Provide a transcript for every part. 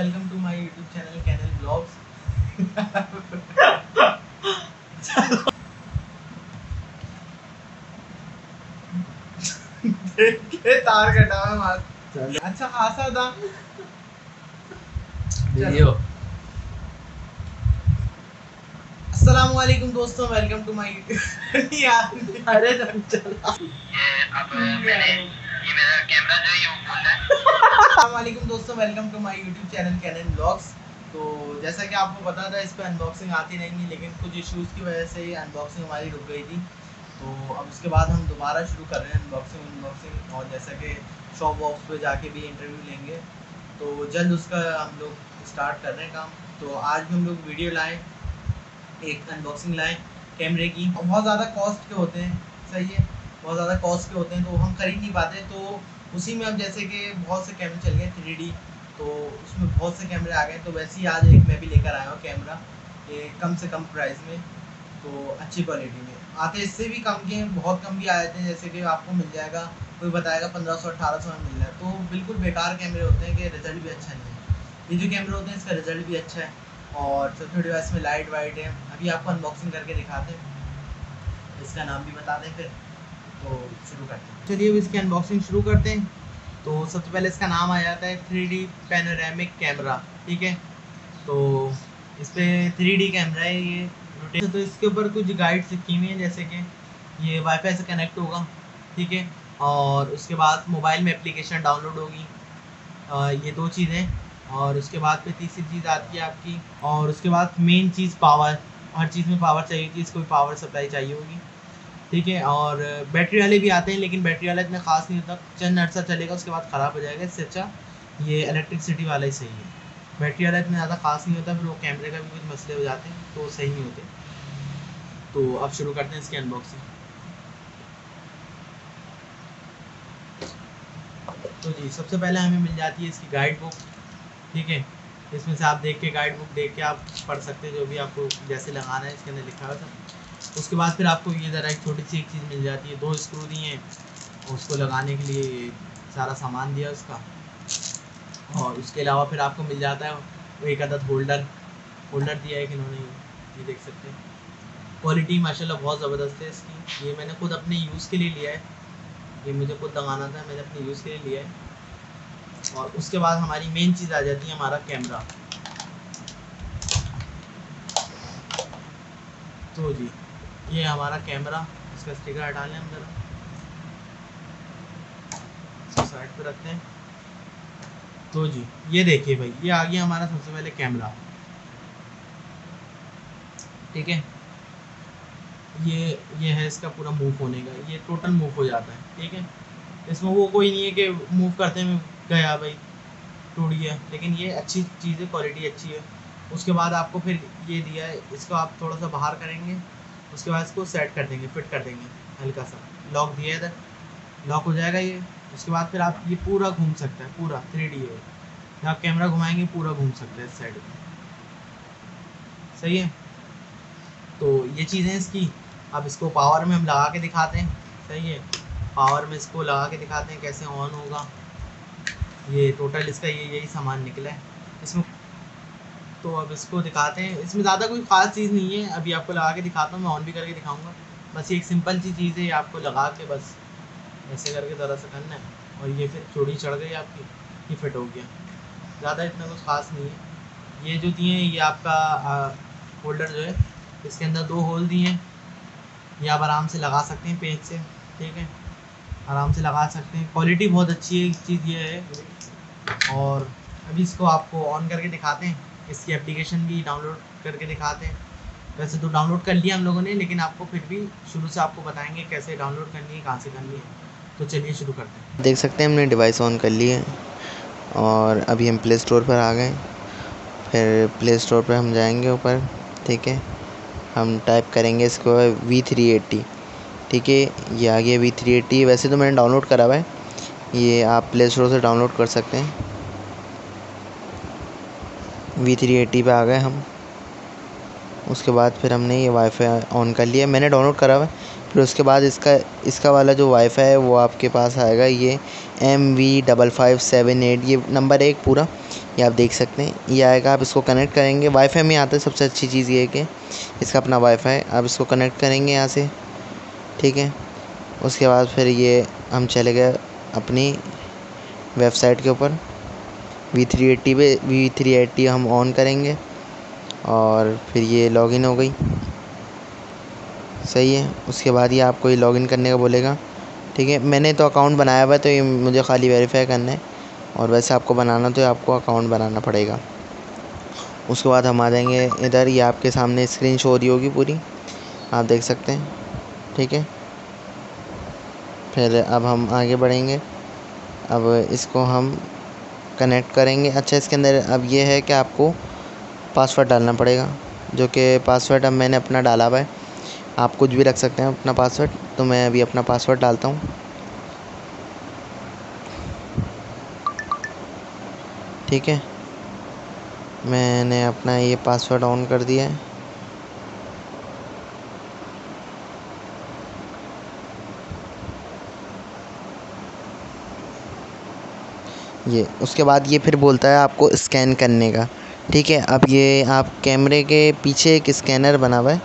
Welcome to my YouTube channel canal vlogs देखिए तार कटा है मार। अच्छा खासा था। वीडियो अस्सलाम वालेकुम दोस्तों वेलकम टू माय यूट्यूब यार। अरे चल। ये अब मैंने वालेकुम दोस्तों welcome to my YouTube channel cannon vlogs तो जैसा कि आपको पता था, इस पर अनबॉक्सिंग आती रहेंगी, लेकिन कुछ इश्यूज़ की वजह से अनबॉक्सिंग हमारी रुक गई थी। तो अब उसके बाद हम दोबारा शुरू कर रहे हैं अनबॉक्सिंग अनबॉक्सिंग और जैसा कि शॉप वॉक्स पे जाके भी इंटरव्यू लेंगे। तो जल्द उसका हम लोग स्टार्ट कर रहे हैं काम। तो आज भी हम लोग वीडियो लाएँ, एक अनबॉक्सिंग लाएँ कैमरे की। और बहुत ज़्यादा कॉस्ट के होते हैं, सही है। बहुत ज़्यादा कॉस्ट के होते हैं तो हम खरीद नहीं पाते तो उसी में अब जैसे कि बहुत से कैमरे चल गए थ्री तो उसमें बहुत से कैमरे आ गए तो वैसे ही आज एक मैं भी लेकर आया हूँ कैमरा ये कम से कम प्राइस में तो अच्छी क्वालिटी में। आते इससे भी कम के हैं, बहुत कम भी आ जाते हैं जैसे कि आपको मिल जाएगा कोई बताएगा पंद्रह सौ अठारह सौ में मिल रहा है तो बिल्कुल बेकार कैमरे होते हैं कि रिज़ल्ट भी अच्छा नहीं है। ये जो कैमरे होते हैं इसका रिज़ल्ट भी अच्छा है और छोटे डिवाइस में लाइट वाइट है अभी आपको अनबॉक्सिंग करके दिखाते हैं इसका नाम भी बता दें फिर। तो शुरू करते हैं। चलिए अब इसकी अनबॉक्सिंग शुरू करते हैं। तो सबसे पहले इसका नाम आ जाता है थ्री डी पैनोरामिक कैमरा ठीक है? तो इस पर थ्री डी कैमरा है ये। रोटेशन तो इसके ऊपर कुछ गाइड्स लिखी हुई हैं, जैसे कि ये वाईफाई से कनेक्ट होगा, ठीक है? और उसके बाद मोबाइल में एप्लीकेशन डाउनलोड होगी। ये दो चीज़ें। और उसके बाद फिर तीसरी चीज़ आती है आपकी। और उसके बाद मेन चीज़ पावर हर चीज़ में पावर चाहिए होगी इसको भी पावर सप्लाई चाहिए होगी। ठीक है, और बैटरी वाले भी आते हैं, लेकिन बैटरी वाला इतना खास नहीं होता। चंद अर्सा चलेगा, उसके बाद ख़राब हो जाएगा। इससे अच्छा ये इलेक्ट्रिसिटी वाला ही सही है। बैटरी वाला इतना ज़्यादा खास नहीं होता, फिर वो कैमरे का भी कुछ मसले हो जाते हैं तो सही नहीं होते। तो अब शुरू करते हैं इसकी अनबॉक्सिंग तो जी, सबसे पहले हमें मिल जाती है इसकी गाइड बुक ठीक है? इसमें से आप देख के गाइड बुक देख के आप पढ़ सकते हैं, जो भी आपको जैसे लगाना है, इसके अंदर लिखा हुआ था उसके बाद फिर आपको ये ज़रा एक छोटी सी एक चीज़ मिल जाती है, दो स्क्रू दिए हैं उसको लगाने के लिए सारा सामान दिया उसका। और उसके अलावा फिर आपको मिल जाता है वो एक अदद होल्डर होल्डर दिया है कि इन्होंने, ये देख सकते हैं। क्वालिटी माशाल्लाह बहुत ज़बरदस्त है इसकी। ये मैंने खुद अपने यूज़ के लिए लिया है। ये मुझे खुद लगाना था, मैंने अपने यूज़ के लिए लिया है। और उसके बाद हमारी मेन चीज़ आ जाती है हमारा कैमरा तो जी। ये हमारा कैमरा, इसका स्टिकर हटा लें हम जरा साइड पे रखते हैं। तो जी, ये देखिए भाई, ये आ गया हमारा सबसे पहले कैमरा। ठीक है? ये ये है इसका पूरा मूव होने का, ये टोटल मूव हो जाता है। ठीक है? इसमें वो कोई नहीं है कि मूव करते में गया भाई, टूट गया। लेकिन ये अच्छी चीज़ है क्वालिटी अच्छी है। उसके बाद आपको फिर ये दिया है, इसको आप थोड़ा सा बाहर करेंगे। उसके बाद इसको सेट कर देंगे फिट कर देंगे हल्का सा। लॉक दिया इधर। लॉक हो जाएगा ये। उसके बाद फिर आप ये पूरा घूम सकते हैं, पूरा थ्री डी है आप कैमरा घुमाएँगे, पूरा घूम सकते हैं इस साइड में। सही है? तो ये चीज़ें इसकी। अब इसको पावर में हम लगा के दिखाते हैं। सही है? पावर में इसको लगा के दिखाते हैं कैसे ऑन होगा। ये टोटल इसका ये, यही सामान निकला है। इसमें तो अब इसको दिखाते हैं। इसमें ज़्यादा कोई ख़ास चीज़ नहीं है। अभी आपको लगा के दिखाता हूँ, मैं ऑन भी करके दिखाऊँगा। बस ये एक सिंपल सी चीज़ है, ये आपको लगा के बस ऐसे करके ज़रा सा करना है। और ये फिर चोड़ी चढ़ गई आपकी, ये फिट हो गया। ज़्यादा इतना कुछ ख़ास नहीं है। ये जो दिए हैं, ये आपका होल्डर जो है, इसके अंदर दो होल दिए हैं। ये आप आराम से लगा सकते हैं पेज से, ठीक है? आराम से लगा सकते हैं। क्वालिटी बहुत अच्छी है चीज़ ये है। और अभी इसको आपको ऑन करके दिखाते हैं। इसकी एप्लीकेशन भी डाउनलोड करके दिखाते हैं। वैसे तो डाउनलोड कर लिया हम लोगों ने, लेकिन आपको फिर भी शुरू से आपको बताएँगे कैसे डाउनलोड करनी है, कहाँ से करनी है। तो चलिए शुरू करते हैं। देख सकते हैं हमने डिवाइस ऑन कर ली है, और अभी हम प्ले स्टोर पर आ गए फिर प्ले स्टोर पर हम जाएँगे ऊपर, ठीक है? हम टाइप करेंगे इसको वी थ्री एट्टी ठीक है? ये आ गया वी थ्री एट्टी वैसे तो मैंने डाउनलोड करा हुआ है। ये आप प्ले स्टोर से डाउनलोड कर सकते हैं। वी थ्री एट्टी पर आ गए हम। उसके बाद फिर हमने ये वाईफाई ऑन कर लिया। मैंने डाउनलोड करा हुआ फिर उसके बाद इसका इसका वाला जो वाईफाई है, वो आपके पास आएगा। ये M V double five seven eight ये नंबर है एक पूरा। ये आप देख सकते हैं। ये आएगा, आप इसको कनेक्ट करेंगे। वाईफाई में आता है सबसे अच्छी चीज़ ये है कि इसका अपना वाईफाई आप इसको कनेक्ट करेंगे यहाँ से। ठीक है? उसके बाद फिर ये हम चले गए अपनी वेबसाइट के ऊपर। वी थ्री एट्टी पे वी थ्री एट्टी हम ऑन करेंगे। और फिर ये लॉगिन हो गई। सही है। उसके बाद ये आपको ये लॉगिन करने का बोलेगा। ठीक है। मैंने तो अकाउंट बनाया हुआ है तो ये मुझे खाली वेरीफाई करना है। और वैसे आपको बनाना तो आपको अकाउंट बनाना पड़ेगा। उसके बाद हम आ जाएँगे इधर। ये आपके सामने स्क्रीन शो हो रही होगी पूरी। आप देख सकते हैं। ठीक है। फिर अब हम आगे बढ़ेंगे। अब इसको हम कनेक्ट करेंगे। अच्छा इसके अंदर अब ये है कि आपको पासवर्ड डालना पड़ेगा, जो कि पासवर्ड अब मैंने अपना डाला हुआ है। आप कुछ भी रख सकते हैं अपना पासवर्ड तो मैं अभी अपना पासवर्ड डालता हूँ। ठीक है? मैंने अपना ये पासवर्ड ऑन कर दिया है। ये, उसके बाद ये फिर बोलता है आपको स्कैन करने का। ठीक है, अब ये आप कैमरे के पीछे एक स्कैनर बना हुआ है।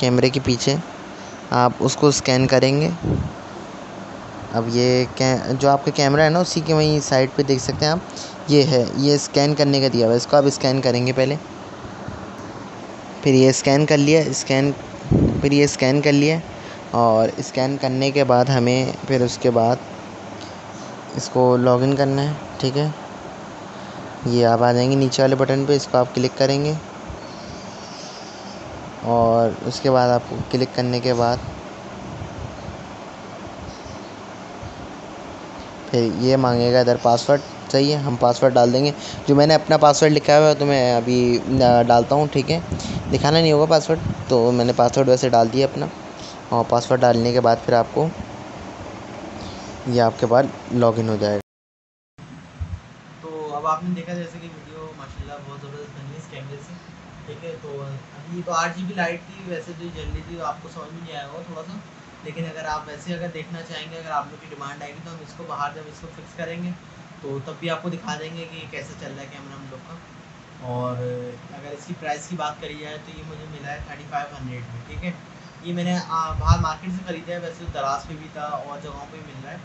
कैमरे के पीछे। आप उसको स्कैन करेंगे। अब ये जो आपका कैमरा है ना, उसी के वहीं साइड पे देख सकते हैं आप। ये है, ये स्कैन करने का दिया हुआ है। इसको आप स्कैन करेंगे पहले। फिर ये स्कैन कर लिया स्कैन फिर ये स्कैन कर लिया और स्कैन करने के बाद हमें, फिर उसके बाद इसको लॉगिन करना है, ठीक है? ये आप आ जाएँगे नीचे वाले बटन पे, इसको आप क्लिक करेंगे। और उसके बाद आपको क्लिक करने के बाद फिर ये मांगेगा इधर पासवर्ड सही है? हम पासवर्ड डाल देंगे। जो मैंने अपना पासवर्ड लिखा हुआ है तो मैं अभी डालता हूँ, ठीक है? दिखाना नहीं होगा पासवर्ड तो मैंने पासवर्ड वैसे डाल दिया अपना। और पासवर्ड डालने के बाद फिर आपको ये आपके बाद लॉगिन हो जाएगा। तो अब आपने देखा जैसे कि वीडियो, माशाल्लाह बहुत ज़बरदस्त बनी है इस कैमरे से। ठीक है तो अभी तो आठ जी लाइट थी वैसे जो जल रही थी आपको समझ में नहीं आएगा थोड़ा सा। लेकिन अगर आप वैसे अगर देखना चाहेंगे, अगर आप लोग की डिमांड आएगी तो हम इसको बाहर जब इसको फिक्स करेंगे तो तब भी आपको दिखा देंगे कि कैसे चल रहा है कैमरा हम लोग का। और अगर इसकी प्राइस की बात करी जाए तो ये मुझे मिला है थर्टी फाइव हंड्रेड में, ठीक है। ये मैंने बाहर मार्केट से ख़रीदा है, वैसे तो दराज पे भी था और जगहों पे मिल रहा है।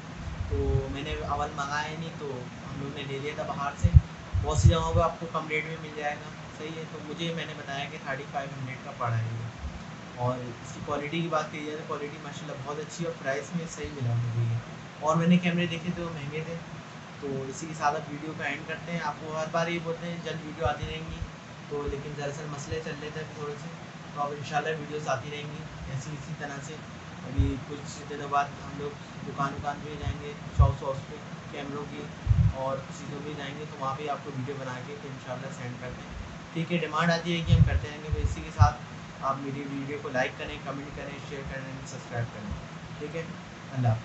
तो मैंने अवल मंगाया नहीं तो हम लोग ने ले लिया था बाहर से। बहुत सी जगहों पर आपको कम रेट में मिल जाएगा। सही है तो मुझे मैंने बताया कि थर्टी फाइव हंड्रेड का पड़ा है और इसकी क्वालिटी की बात की जाए तो क्वालिटी माशाल्लाह बहुत अच्छी और प्राइस में सही मिला मुझे ये। और मैंने कैमरे देखे थे, वो महँगे थे। तो इसी के साथ आप वीडियो का एंड करते हैं। आपको हर बार ये बोलते हैं, जल्द वीडियो आती रहेंगी। तो लेकिन दरअसल मसले चल रहे थे थोड़े से। तो अब इन वीडियोस आती रहेंगी ऐसी इसी तरह से। अभी कुछ दिनों बाद हम लोग दुकान वकान पे जाएँगे शॉप शॉप पे, कैमरों की और चीज़ों पे जाएँगे तो वहाँ पे आपको वीडियो बना के फिर इंशाल्लाह सेंड कर दें ठीक है डिमांड आती है कि हम करते रहेंगे तो इसी के साथ आप मेरी वीडियो को लाइक करें कमेंट करें शेयर करें सब्सक्राइब करें। ठीक है? अल्लाह